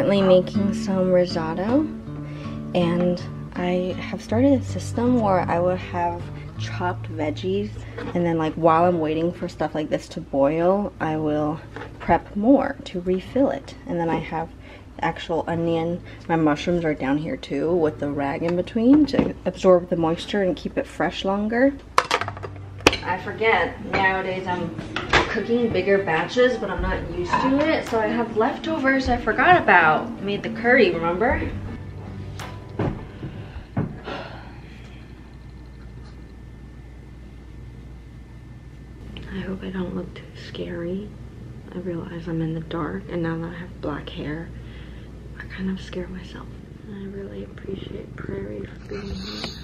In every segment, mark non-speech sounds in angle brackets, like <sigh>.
currently making some risotto and I have started a system where I will have chopped veggies and then like while I'm waiting for stuff like this to boil I will prep more to refill it. And then I have actual onion. My mushrooms are down here too with the rag in between to absorb the moisture and keep it fresh longer. I forget. Nowadays I'm cooking bigger batches but I'm not used to it so I have leftovers I forgot about made the curry remember I hope I don't look too scary. I realize I'm in the dark and now that I have black hair, I kind of scare myself. I really appreciate Prairie for being here.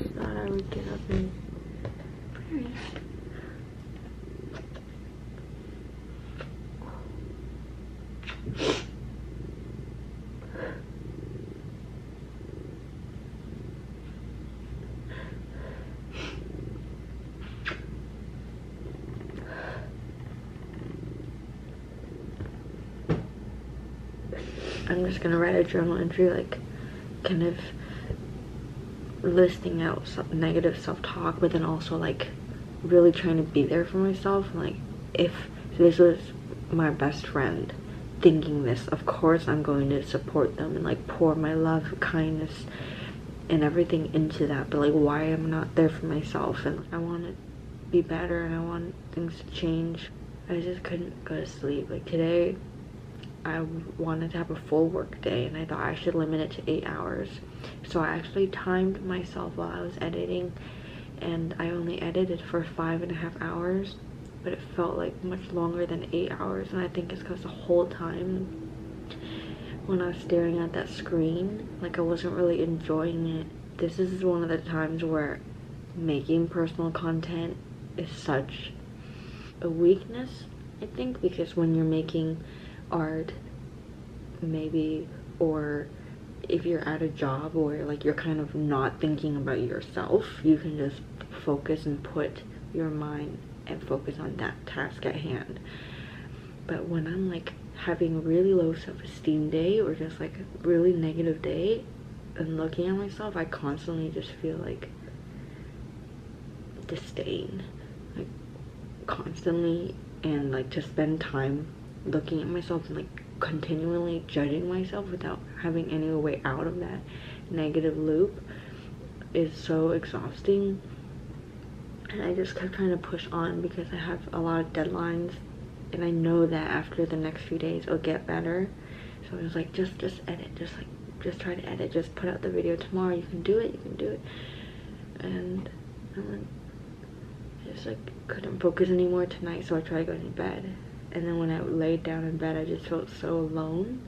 I thought I would get up and Prairie. I'm just gonna write a journal entry like kind of listing out some negative self-talk but then also like really trying to be there for myself. Like if this was my best friend thinking this of course i'm going to support them and like pour my love kindness and everything into that. But like why i'm not there for myself? And i want to be better and i want things to change. I just couldn't go to sleep. Like today I wanted to have a full work day and I thought I should limit it to eight hours. So I actually timed myself while I was editing and I only edited for five and a half hours but it felt like much longer than eight hours and I think it's because the whole time when I was staring at that screen like I wasn't really enjoying it. This is one of the times where making personal content is such a weakness I think because when you're making art maybe or if you're at a job or like you're kind of not thinking about yourself you can just focus and put your mind and focus on that task at hand. But when i'm like having a really low self-esteem day or just like a really negative day and looking at myself i constantly just feel like disdain like constantly and like to spend time looking at myself and like continually judging myself without having any way out of that negative loop is so exhausting. And I just kept trying to push on because I have a lot of deadlines and I know that after the next few days it'll get better. So I was like just just edit just like just try to edit just put out the video tomorrow you can do it you can do it. And I just like couldn't focus anymore tonight so I tried going to bed and then when I laid down in bed I just felt so alone.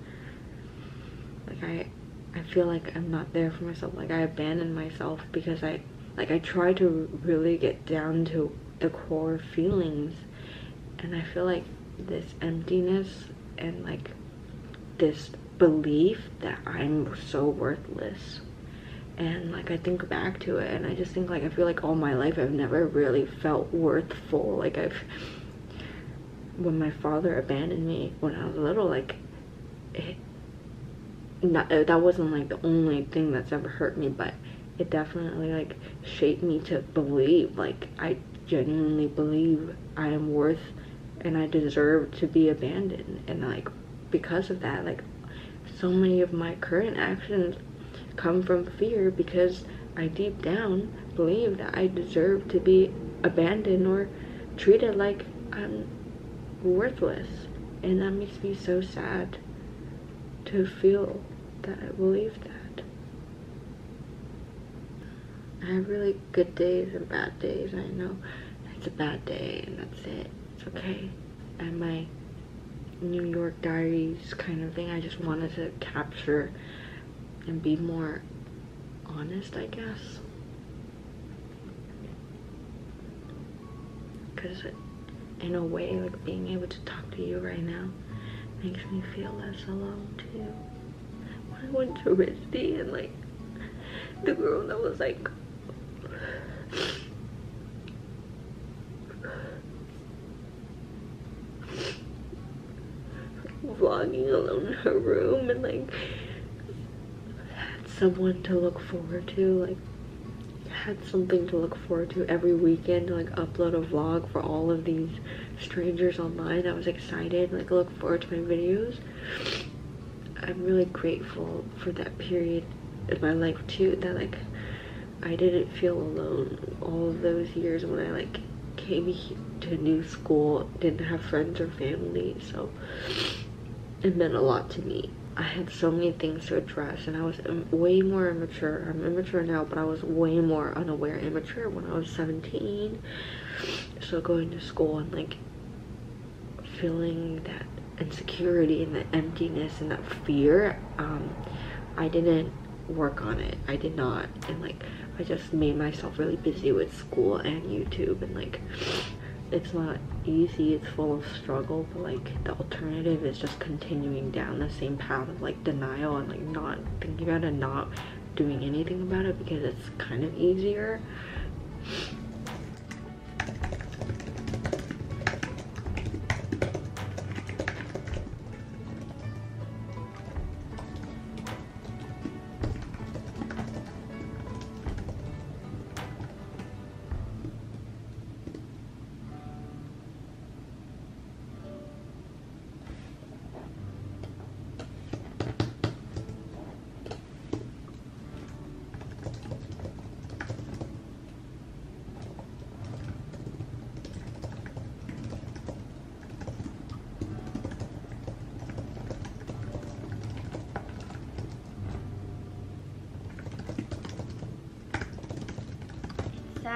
Like I I feel like I'm not there for myself. Like I abandoned myself because I like I try to really get down to the core feelings. And I feel like this emptiness and like this belief that I'm so worthless. And like I think back to it and I just think like I feel like all my life I've never really felt worthful. Like I've when my father abandoned me when I was little, like, it, not, uh, that wasn't like the only thing that's ever hurt me, but it definitely like shaped me to believe, like, I genuinely believe I am worth and I deserve to be abandoned. And like, because of that, like, so many of my current actions come from fear because I deep down believe that I deserve to be abandoned or treated like I'm worthless. And that makes me so sad to feel that I believe that. I have really good days and bad days. I know it's a bad day and that's it. It's okay. And my New York Diaries kind of thing, I just wanted to capture and be more honest, I guess. Because in a way like being able to talk to you right now makes me feel less alone too. When i went to RISD and like the girl that was like vlogging alone in her room and like had someone to look forward to like had something to look forward to every weekend to like upload a vlog for all of these strangers online. I was excited like look forward to my videos. I'm really grateful for that period in my life too that like I didn't feel alone all of those years when I like came to new school didn't have friends or family so it meant a lot to me I had so many things to address and I was way more immature. I'm immature now, but I was way more unaware immature when I was 17. So going to school and like feeling that insecurity and the emptiness and that fear, um, I didn't work on it. I did not. And like, I just made myself really busy with school and YouTube and like, it's not easy it's full of struggle but like the alternative is just continuing down the same path of like denial and like not thinking about it not doing anything about it because it's kind of easier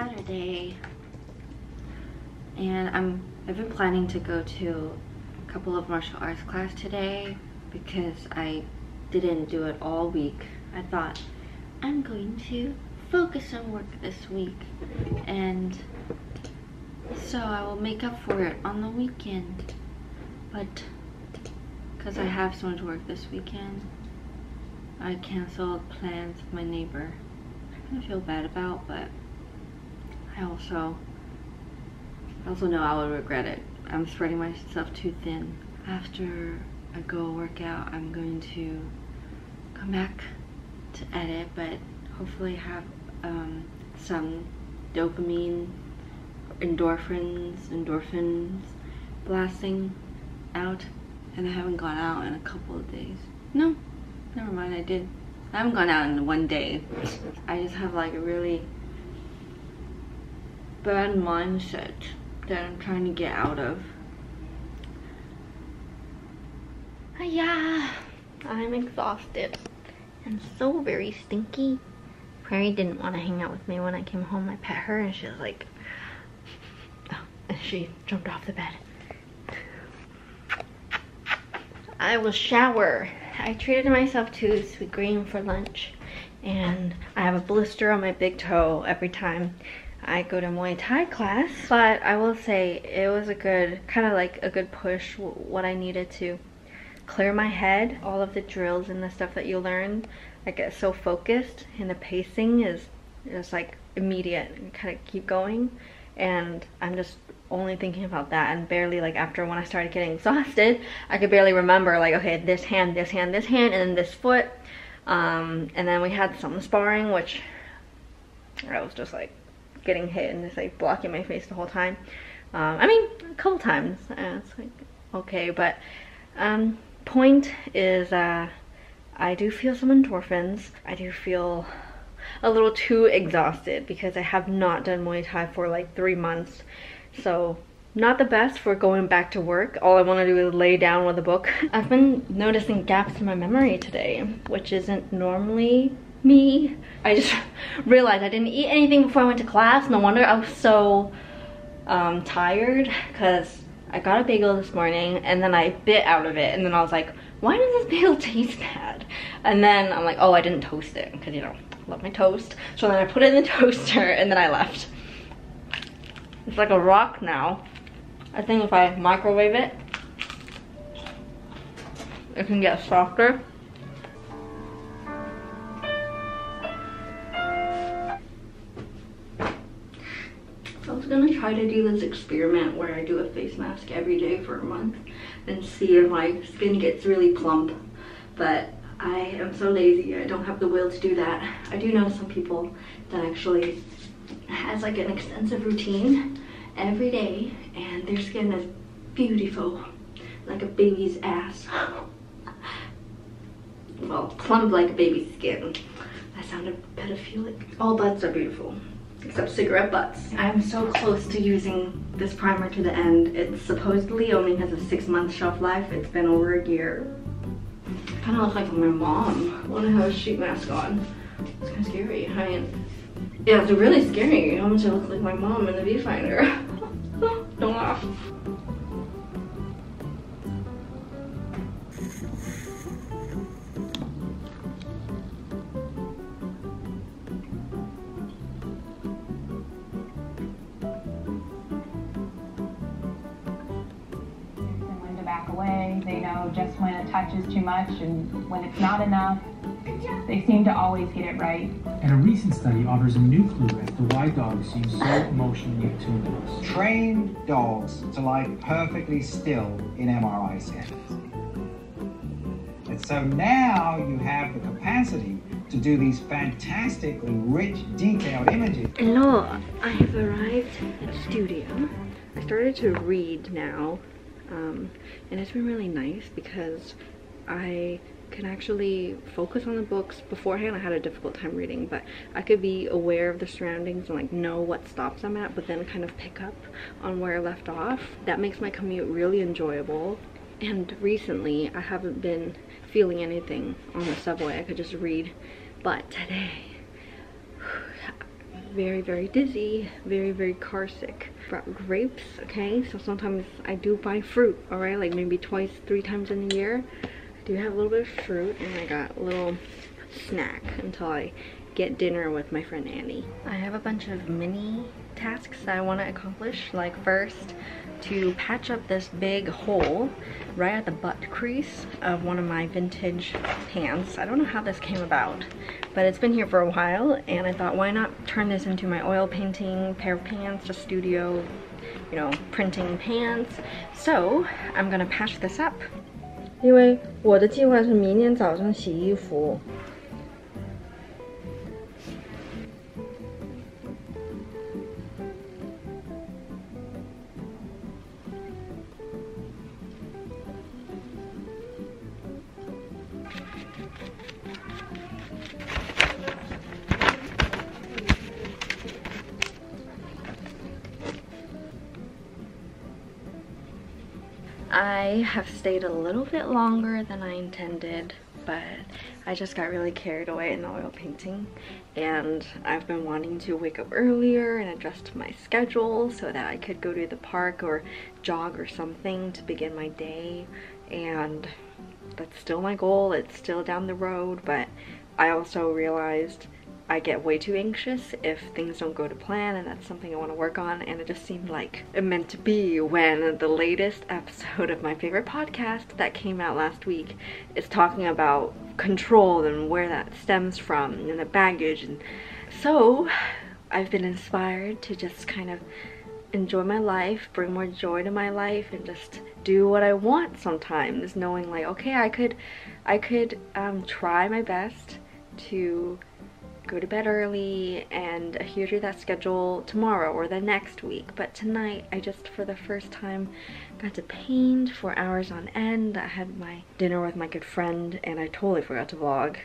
Saturday. And I'm I've been planning to go to a couple of martial arts class today because I didn't do it all week. I thought I'm going to focus on work this week. And so I will make up for it on the weekend. But because I have so much work this weekend I canceled plans with my neighbor. I kind of feel bad about but I also, I also know I will regret it. I'm spreading myself too thin. After I go work out, I'm going to come back to edit, but hopefully have um, some dopamine, endorphins, endorphins blasting out. And I haven't gone out in a couple of days. No, never mind, I did. I haven't gone out in one day. I just have like a really bad mindset that I'm trying to get out of. Uh, yeah, I'm exhausted and so very stinky. Prairie didn't want to hang out with me when I came home. I pet her and she was like, oh, and she jumped off the bed. I will shower. I treated myself to Sweetgreen for lunch and I have a blister on my big toe every time I go to Muay Thai class. But I will say it was a good, kind of like a good push, what I needed to clear my head. All of the drills and the stuff that you learn, I get so focused and the pacing is just like immediate and kind of keep going. And I'm just only thinking about that and barely like after when I started getting exhausted, I could barely remember like, okay, this hand, this hand, this hand, and then this foot. Um, and then we had some sparring, which I was just like, getting hit and just like blocking my face the whole time. Um, I mean, a couple times. Uh, it's like, okay, but um, point is uh, I do feel some endorphins. I do feel a little too exhausted because I have not done Muay Thai for like three months. So not the best for going back to work. All I want to do is lay down with a book. I've been noticing gaps in my memory today, which isn't normally me. I just <laughs> realized I didn't eat anything before I went to class. No wonder I was so um, tired because I got a bagel this morning and then I bit out of it and then I was like, why does this bagel <laughs> taste bad? And then I'm like, oh, I didn't toast it because, you know, I love my toast. So then I put it in the <laughs> toaster and then I left. It's like a rock now. I think if I microwave it, it can get softer. Was gonna try to do this experiment where I do a face mask every day for a month and see if my skin gets really plump. But I am so lazy, I don't have the will to do that. I do know some people that actually has like an extensive routine every day and their skin is beautiful, like a baby's ass. <laughs> well, plump like a baby's skin. That sounded pedophilic. All butts are beautiful, except cigarette butts. I'm so close to using this primer to the end. It supposedly only has a six month shelf life. It's been over a year. Kind of look like my mom. I want to have a sheet mask on. It's kind of scary. I mean, yeah, it's really scary how much I look like my mom in the viewfinder. <laughs> Don't laugh. Just when a touch is too much and when it's not enough. They seem to always get it right. And a recent study offers a new clue as to why dogs seem so emotionally attuned to us. Trained dogs to lie perfectly still in MRI scans. And so now you have the capacity to do these fantastically rich, detailed images. Hello, I have arrived at the studio. I started to read now um, and it's been really nice because I can actually focus on the books. Beforehand I had a difficult time reading, but I could be aware of the surroundings and like know what stops I'm at, but then kind of pick up on where I left off. That makes my commute really enjoyable. And recently I haven't been feeling anything on the subway. I could just read. But today, very, very dizzy, very, very car sick brought grapes, okay? So sometimes I do buy fruit, all right? Like maybe twice, three times in a year. I do have a little bit of fruit and I got a little snack until I get dinner with my friend Annie. I have a bunch of mini tasks that I want to accomplish. Like first, to patch up this big hole right at the butt crease of one of my vintage pants. I don't know how this came about, but it's been here for a while and I thought why not turn this into my oil painting pair of pants, just studio, you know, printing pants. So I'm gonna patch this up. 因为我的计划是明天早上洗衣服 ，I have stayed a little bit longer than I intended, but I just got really carried away in the oil painting and I've been wanting to wake up earlier and adjust my schedule so that I could go to the park or jog or something to begin my day and that's still my goal. It's still down the road, but I also realized I get way too anxious if things don't go to plan and that's something I want to work on and it just seemed like it meant to be when the latest episode of my favorite podcast that came out last week is talking about control and where that stems from and the baggage. And so I've been inspired to just kind of enjoy my life, bring more joy to my life and just do what I want sometimes knowing like okay I could I could um, try my best to go to bed early and adhere to that schedule tomorrow or the next week. But tonight, I just, for the first time, got to paint for hours on end. I had my dinner with my good friend and I totally forgot to vlog.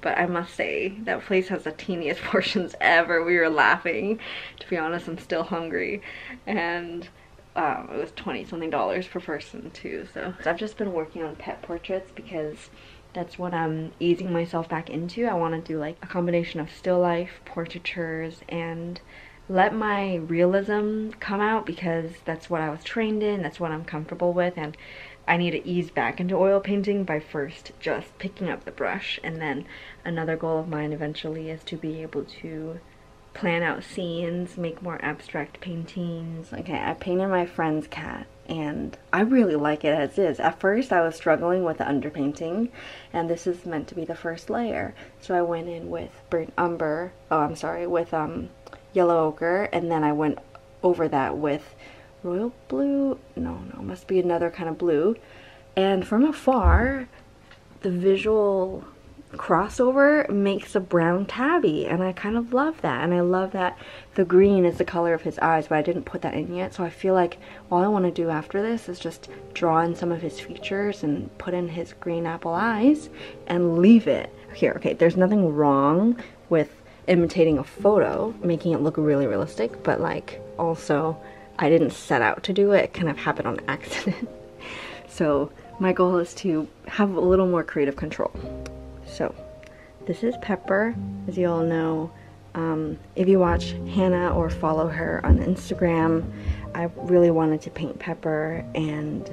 But I must say, that place has the teeniest <laughs> portions ever. We were laughing. To be honest, I'm still hungry. And um, it was 20 something dollars per person too. So I've just been working on pet portraits because that's what I'm easing myself back into. I want to do like a combination of still life, portraitures, and let my realism come out because that's what I was trained in, that's what I'm comfortable with, and I need to ease back into oil painting by first just picking up the brush. And then another goal of mine eventually is to be able to plan out scenes, make more abstract paintings. Okay, I painted my friend's cat and I really like it as is. At first I was struggling with the underpainting and this is meant to be the first layer. So I went in with burnt umber, oh I'm sorry, with um, yellow ochre and then I went over that with royal blue. No, no, must be another kind of blue. And from afar, the visual crossover makes a brown tabby and I kind of love that. And I love that the green is the color of his eyes but I didn't put that in yet. So I feel like all I want to do after this is just draw in some of his features and put in his green apple eyes and leave it here. Okay there's nothing wrong with imitating a photo making it look really realistic but like also I didn't set out to do it. It kind of happened on <laughs> accident. So my goal is to have a little more creative control so this is Pepper, as you all know. Um, if you watch Hannah or follow her on Instagram, I really wanted to paint Pepper and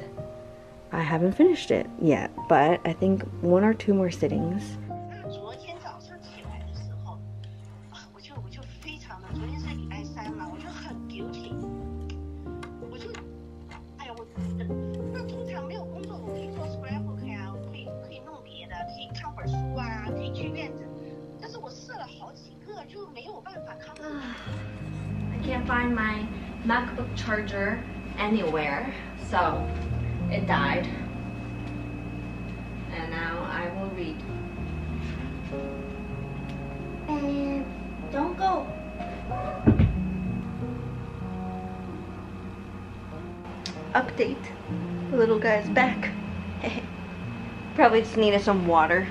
I haven't finished it yet, but I think one or two more sittings I can't find my MacBook charger anywhere, so it died. And now I will read. And don't go. Update. The little guy's back. <laughs> Probably just needed some water.